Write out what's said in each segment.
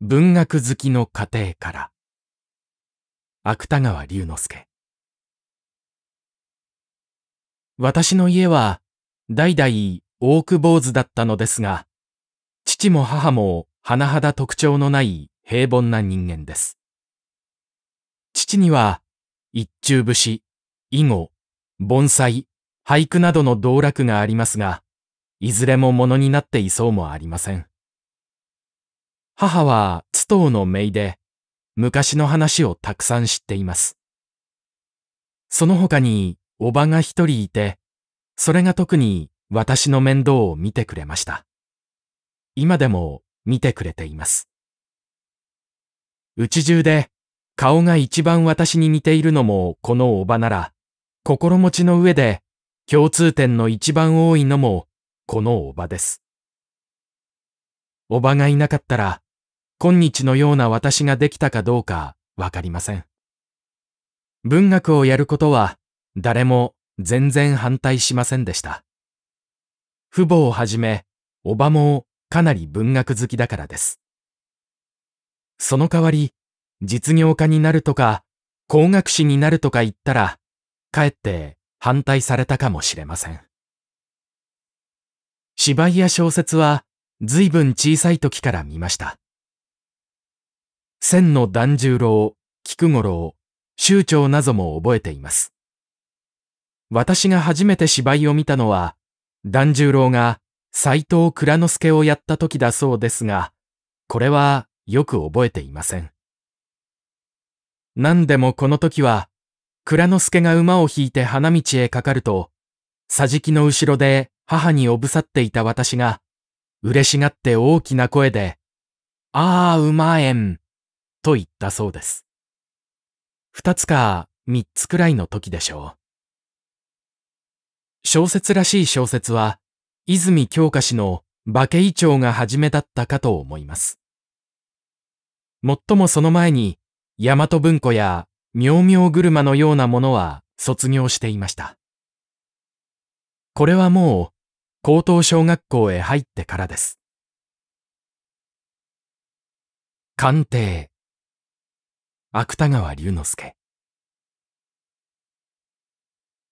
文学好きの家庭から。芥川龍之介。私の家は代々大久坊主だったのですが父も母も甚だ特徴のない平凡な人間です。父には一中節囲碁盆栽俳句などの道楽がありますがいずれもものになっていそうもありません。母は津藤の姪で、昔の話をたくさん知っています。その他に、おばが一人いて、それが特に私の面倒を見てくれました。今でも見てくれています。うち中で顔が一番私に似ているのもこのおばなら、心持ちの上で共通点の一番多いのもこのおばです。おばがいなかったら、今日のような私ができたかどうかわかりません。文学をやることは誰も全然反対しませんでした。父母をはじめ、おばもかなり文学好きだからです。その代わり、実業家になるとか、工学士になるとか言ったら、かえって反対されたかもしれません。芝居や小説は随分小さい時から見ました。千の團十郎、菊五郎、州長なども覚えています。私が初めて芝居を見たのは、團十郎が斎藤蔵之介をやった時だそうですが、これはよく覚えていません。何でもこの時は、蔵之介が馬を引いて花道へかかると、桟敷の後ろで母におぶさっていた私が、嬉しがって大きな声で、ああ、馬園、と言ったそうです。二つか三つくらいの時でしょう。小説らしい小説は、泉京香氏の化けイチョウが初めだったかと思います。もっともその前に、大和文庫や妙妙車のようなものは卒業していました。これはもう、高等小学校へ入ってからです。鑑定芥川龍之介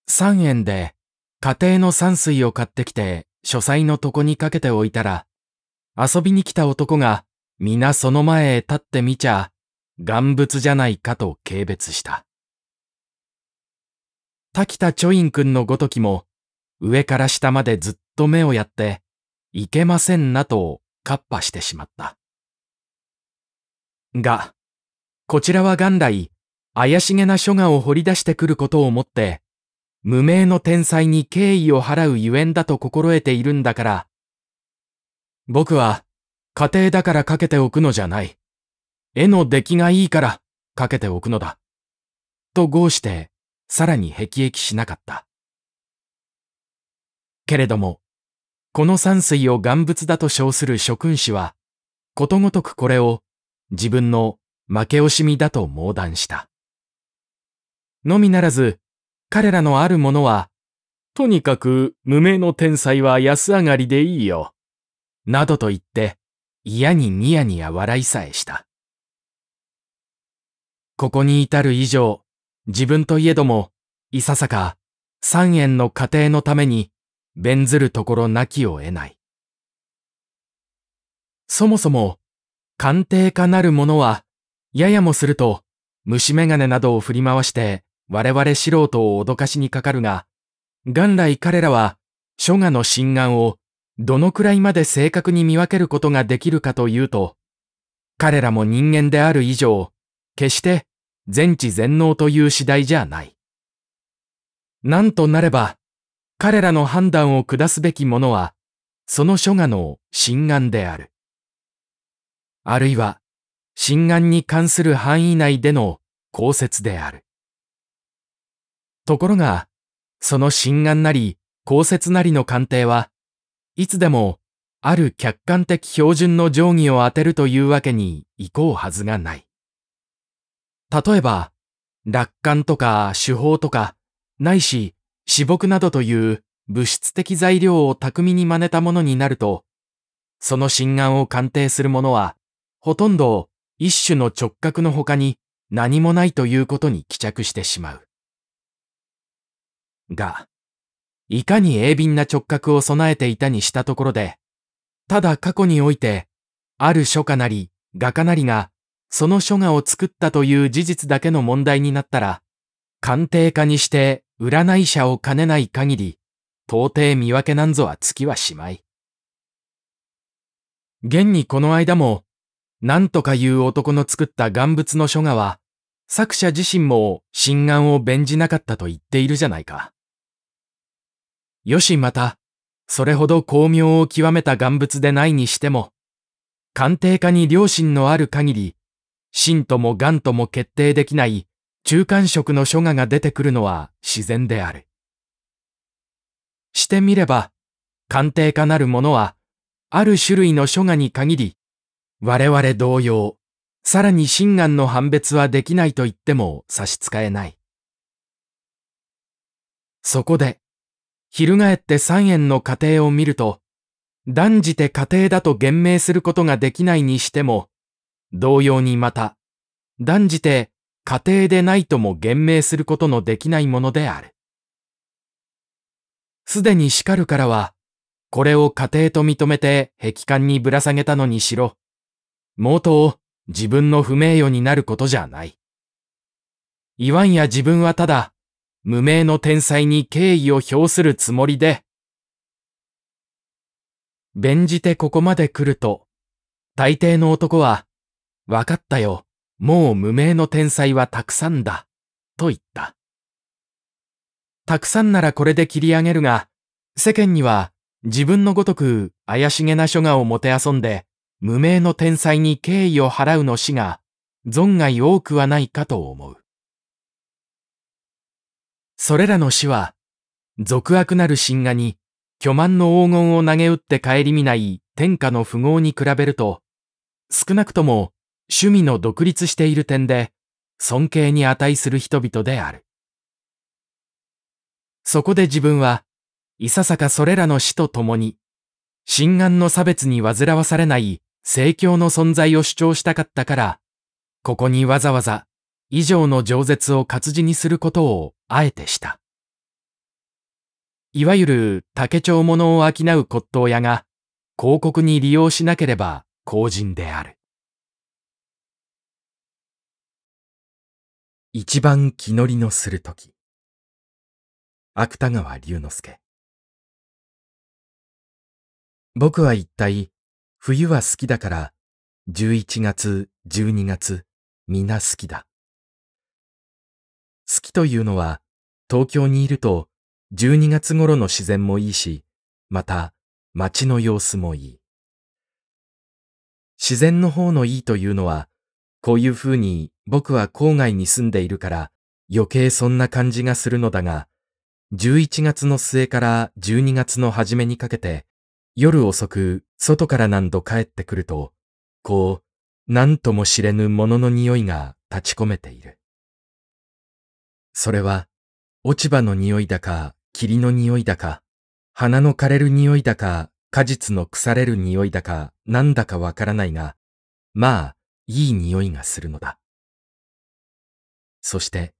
三円で家庭の山水を買ってきて書斎の床にかけておいたら遊びに来た男が皆その前へ立ってみちゃ願物じゃないかと軽蔑した。滝田チョイン君のごときも上から下までずっと目をやっていけませんなとカッパしてしまった。が、こちらは元来、怪しげな書画を掘り出してくることをもって、無名の天才に敬意を払うゆえんだと心得ているんだから、僕は家庭だからかけておくのじゃない。絵の出来がいいからかけておくのだ。と豪して、さらに辟易しなかった。けれども、この山水を願物だと称する諸君子は、ことごとくこれを自分の負け惜しみだと猛談した。のみならず、彼らのあるものは、とにかく無名の天才は安上がりでいいよ。などと言って、嫌にニヤニヤ笑いさえした。ここに至る以上、自分といえども、いささか、三円の家庭のために、弁ずるところなきを得ない。そもそも、鑑定家なる者は、ややもすると、虫眼鏡などを振り回して我々素人を脅かしにかかるが、元来彼らは書画の心眼をどのくらいまで正確に見分けることができるかというと、彼らも人間である以上、決して全知全能という次第じゃない。なんとなれば、彼らの判断を下すべきものは、その書画の心眼である。あるいは、心眼に関する範囲内での公説である。ところが、その心眼なり公説なりの鑑定はいつでもある客観的標準の定規を当てるというわけにいこうはずがない。例えば、楽観とか手法とか、ないし死木などという物質的材料を巧みに真似たものになると、その心眼を鑑定する者はほとんど一種の直角の他に何もないということに帰着してしまう。が、いかに鋭敏な直角を備えていたにしたところで、ただ過去において、ある書家なり画家なりが、その書画を作ったという事実だけの問題になったら、鑑定家にして占い者を兼ねない限り、到底見分けなんぞはつきはしまい。現にこの間も、何とかいう男の作った願物の書画は、作者自身も心眼を弁じなかったと言っているじゃないか。よしまた、それほど巧妙を極めた願物でないにしても、鑑定家に良心のある限り、真とも癌とも決定できない中間色の書画が出てくるのは自然である。してみれば、鑑定家なるものは、ある種類の書画に限り、我々同様、さらに真眼の判別はできないと言っても差し支えない。そこで、翻って三円の過程を見ると、断じて家庭だと言明することができないにしても、同様にまた、断じて家庭でないとも言明することのできないものである。すでに叱るからは、これを家庭と認めて壁観にぶら下げたのにしろ、毛頭自分の不名誉になることじゃない。言わんや自分はただ、無名の天才に敬意を表するつもりで、弁じてここまで来ると、大抵の男は、わかったよ、もう無名の天才はたくさんだ、と言った。たくさんならこれで切り上げるが、世間には自分のごとく怪しげな書画をもてあそんで、無名の天才に敬意を払うの死が、存外多くはないかと思う。それらの死は、俗悪なる神画に、巨万の黄金を投げ打って顧みない天下の富豪に比べると、少なくとも趣味の独立している点で、尊敬に値する人々である。そこで自分は、いささかそれらの死と共に、心眼の差別に煩わされない聖教の存在を主張したかったから、ここにわざわざ以上の饒舌を活字にすることをあえてした。いわゆる竹町物を商う骨董屋が広告に利用しなければ公人である。一番気乗りのするとき。芥川龍之介。僕は一体冬は好きだから11月、12月、皆好きだ。好きというのは、東京にいると、12月頃の自然もいいし、また、街の様子もいい。自然の方のいいというのは、こういう風に僕は郊外に住んでいるから余計そんな感じがするのだが、11月の末から12月の初めにかけて、夜遅く外から何度帰ってくると、こう、何とも知れぬものの匂いが立ち込めている。それは、落ち葉の匂いだか、霧の匂いだか、花の枯れる匂いだか、果実の腐れる匂いだか、なんだかわからないが、まあ、いい匂いがするのだ。そして、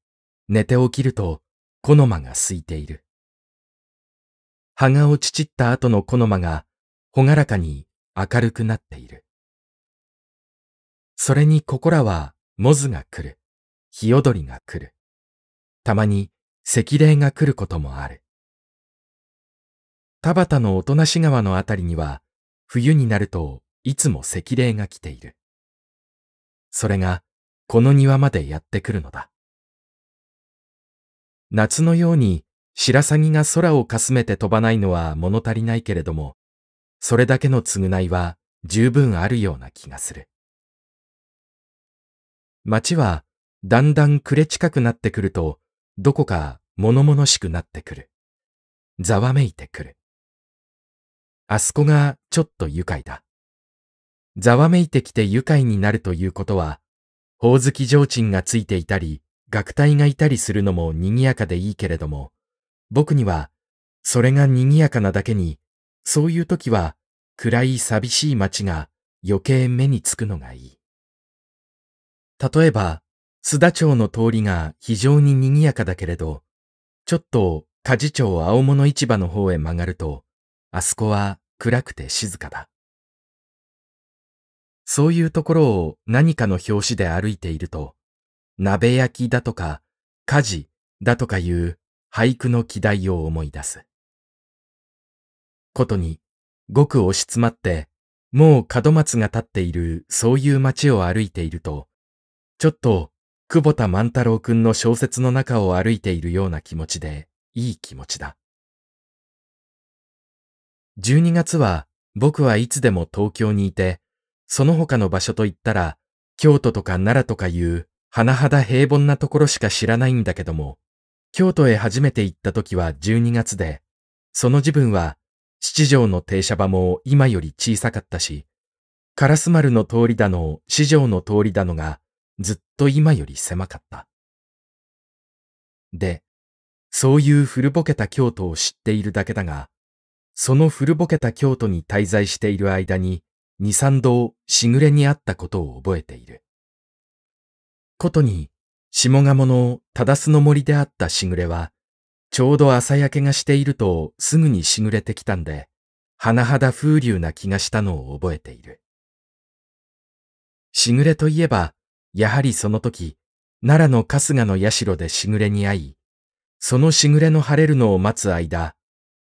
寝て起きると、木の間が空いている。葉が落ち散った後の木の間が、ほがらかに明るくなっている。それにここらは、モズが来る。ヒヨドリが来る。たまに赤霊が来ることもある。田畑の音無川のあたりには、冬になるといつも赤霊が来ている。それがこの庭までやってくるのだ。夏のように白鷺が空をかすめて飛ばないのは物足りないけれども、それだけの償いは十分あるような気がする。街はだんだん暮れ近くなってくると、どこか物々しくなってくる。ざわめいてくる。あそこがちょっと愉快だ。ざわめいてきて愉快になるということは、ほおずき提灯がついていたり、学隊がいたりするのも賑やかでいいけれども、僕には、それが賑やかなだけに、そういう時は、暗い寂しい街が余計目につくのがいい。例えば、須田町の通りが非常に賑やかだけれど、ちょっと梶町青物市場の方へ曲がると、あそこは暗くて静かだ。そういうところを何かの表紙で歩いていると、鍋焼きだとか、火事だとかいう俳句の記題を思い出す。ことに、ごく押し詰まって、もう門松が立っているそういう街を歩いていると、ちょっと久保田万太郎くんの小説の中を歩いているような気持ちで、いい気持ちだ。12月は僕はいつでも東京にいて、その他の場所といったら、京都とか奈良とかいう甚だ平凡なところしか知らないんだけども、京都へ初めて行った時は12月で、その自分は七条の停車場も今より小さかったし、烏丸の通りだの、四条の通りだのがずっと今より狭かった。で、そういう古ぼけた京都を知っているだけだが、その古ぼけた京都に滞在している間に、二三度しぐれにあったことを覚えている。ことに、下鴨の忠須の森であったしぐれは、ちょうど朝焼けがしているとすぐにしぐれてきたんで、甚だ風流な気がしたのを覚えている。しぐれといえば、やはりその時、奈良の春日の社でしぐれに会い、そのしぐれの晴れるのを待つ間、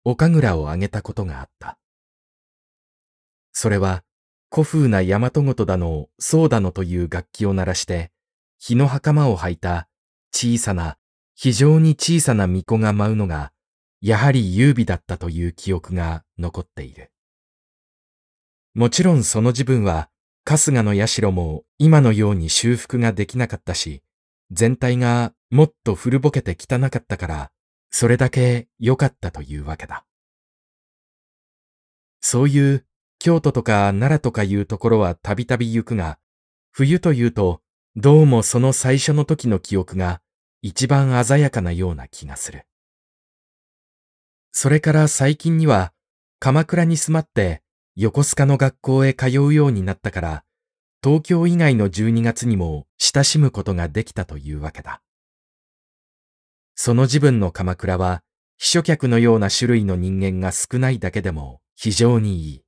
岡倉をあげたことがあった。それは、古風な大和とだの、そうだのという楽器を鳴らして、日の袴を履いた小さな、非常に小さな巫女が舞うのが、やはり優美だったという記憶が残っている。もちろんその自分は、春日の社も今のように修復ができなかったし、全体がもっと古ぼけて汚かったから、それだけ良かったというわけだ。そういう京都とか奈良とかいうところはたびたび行くが、冬というと、どうもその最初の時の記憶が一番鮮やかなような気がする。それから最近には、鎌倉に住まって横須賀の学校へ通うようになったから、東京以外の12月にも親しむことができたというわけだ。その自分の鎌倉は、秘書客のような種類の人間が少ないだけでも非常にいい。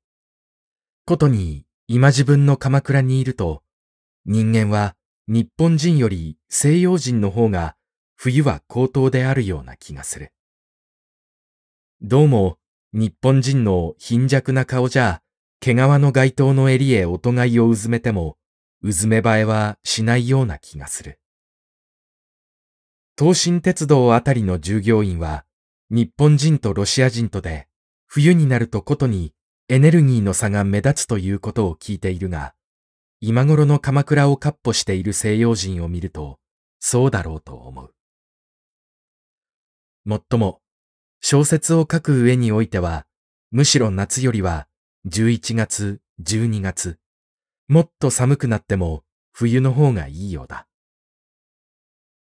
ことに、今自分の鎌倉にいると、人間は日本人より西洋人の方が冬は高等であるような気がする。どうも日本人の貧弱な顔じゃ、毛皮の街灯の襟へおとがいをうずめても、うずめ映えはしないような気がする。東進鉄道あたりの従業員は、日本人とロシア人とで、冬になるとことにエネルギーの差が目立つということを聞いているが、今頃の鎌倉を闊歩している西洋人を見ると、そうだろうと思う。もっとも、小説を書く上においては、むしろ夏よりは11月、12月、もっと寒くなっても冬の方がいいようだ。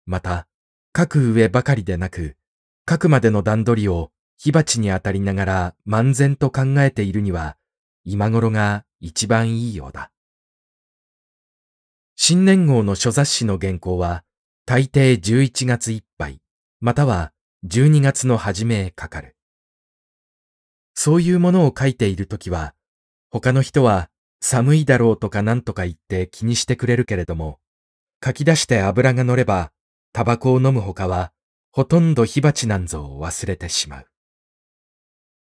また、書く上ばかりでなく、書くまでの段取りを火鉢に当たりながら漫然と考えているには、今頃が一番いいようだ。新年号の諸雑誌の原稿は、大抵11月いっぱい、または12月の初めへかかる。そういうものを書いているときは、他の人は寒いだろうとか何とか言って気にしてくれるけれども、書き出して油が乗れば、タバコを飲むほかは、ほとんど火鉢なんぞを忘れてしまう。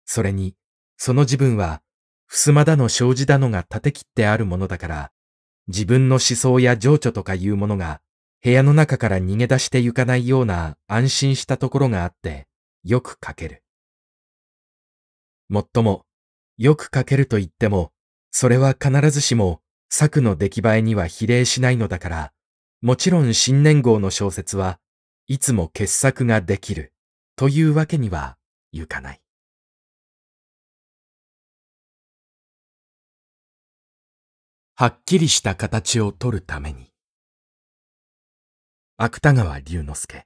それに、その自分は、襖だの障子だのが立て切ってあるものだから、自分の思想や情緒とかいうものが部屋の中から逃げ出してゆかないような安心したところがあって、よく書ける。もっとも、よく書けると言っても、それは必ずしも作の出来栄えには比例しないのだから、もちろん新年号の小説はいつも傑作ができるというわけにはいかない。はっきりした形を取るために。芥川龍之介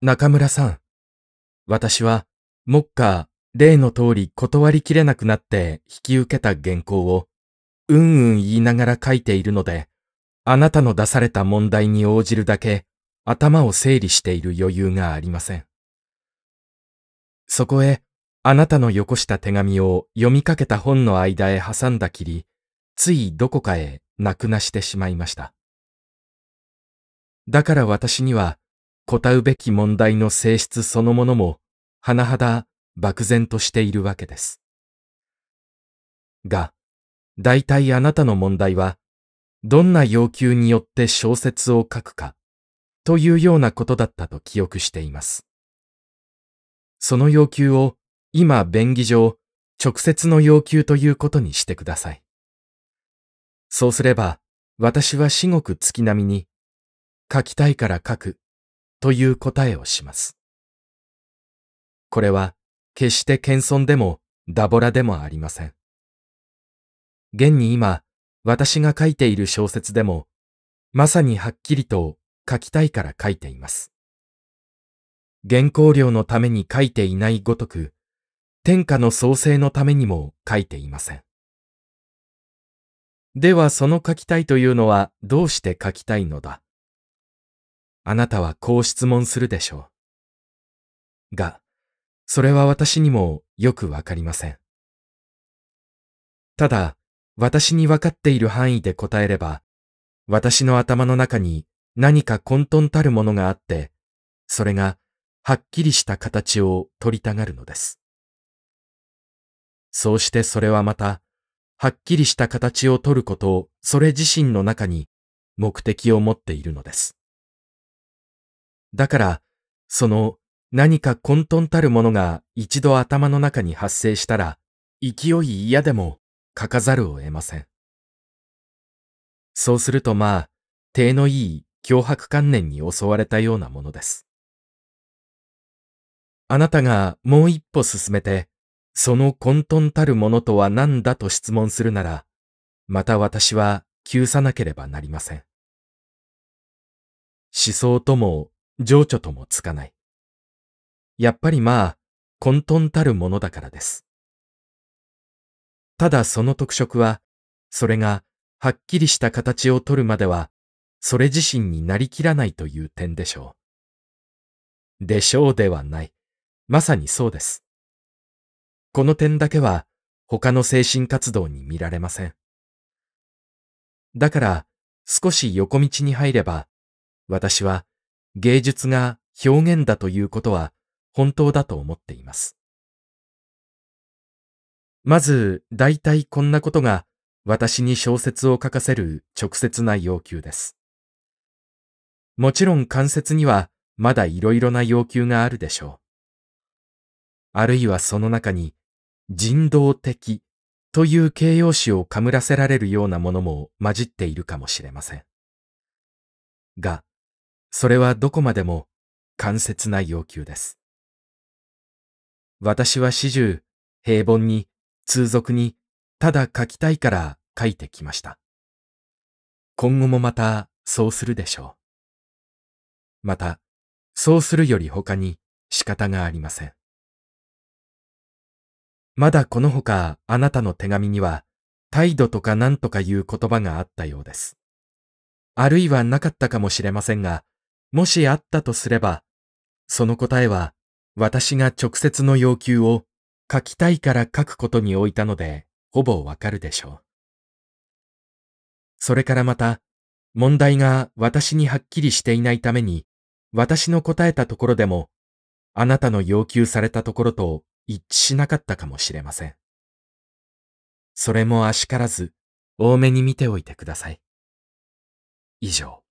中村さん、私は、目下、例の通り断りきれなくなって引き受けた原稿を、うんうん言いながら書いているので、あなたの出された問題に応じるだけ頭を整理している余裕がありません。そこへ、あなたのよこした手紙を読みかけた本の間へ挟んだきり、ついどこかへなくなしてしまいました。だから私には、答うべき問題の性質そのものも、甚だ漠然としているわけです。が、大体あなたの問題は、どんな要求によって小説を書くか、というようなことだったと記憶しています。その要求を今便宜上直接の要求ということにしてください。そうすれば私は至極月並みに書きたいから書くという答えをします。これは決して謙遜でもダボラでもありません。現に今私が書いている小説でもまさにはっきりと書きたいから書いています。原稿料のために書いていないごとく、天下の創生のためにも書いていません。ではその書きたいというのはどうして書きたいのだ？あなたはこう質問するでしょう。が、それは私にもよくわかりません。ただ、私にわかっている範囲で答えれば、私の頭の中に何か混沌たるものがあって、それがはっきりした形を取りたがるのです。そうしてそれはまた、はっきりした形を取ることをそれ自身の中に目的を持っているのです。だから、その何か混沌たるものが一度頭の中に発生したら、勢い嫌でも書かざるを得ません。そうするとまあ、手のいい脅迫観念に襲われたようなものです。あなたがもう一歩進めて、その混沌たるものとは何だと質問するなら、また私は窮さなければなりません。思想とも情緒ともつかない。やっぱりまあ、混沌たるものだからです。ただその特色は、それがはっきりした形をとるまではそれ自身になりきらないという点でしょう。でしょうではない。まさにそうです。この点だけは他の精神活動に見られません。だから少し横道に入れば、私は芸術が表現だということは本当だと思っています。まず、大体こんなことが私に小説を書かせる直接な要求です。もちろん関節にはまだ色々な要求があるでしょう。あるいはその中に人道的という形容詞をかむらせられるようなものも混じっているかもしれません。が、それはどこまでも間接な要求です。私は始終平凡に通俗にただ書きたいから書いてきました。今後もまたそうするでしょう。また、そうするより他に仕方がありません。まだこのほかあなたの手紙には、態度とか何とかいう言葉があったようです。あるいはなかったかもしれませんが、もしあったとすれば、その答えは私が直接の要求を書きたいから書くことに置いたので、ほぼわかるでしょう。それからまた、問題が私にはっきりしていないために、私の答えたところでも、あなたの要求されたところと一致しなかったかもしれません。それもあしからず、多めに見ておいてください。以上。